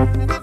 Bye.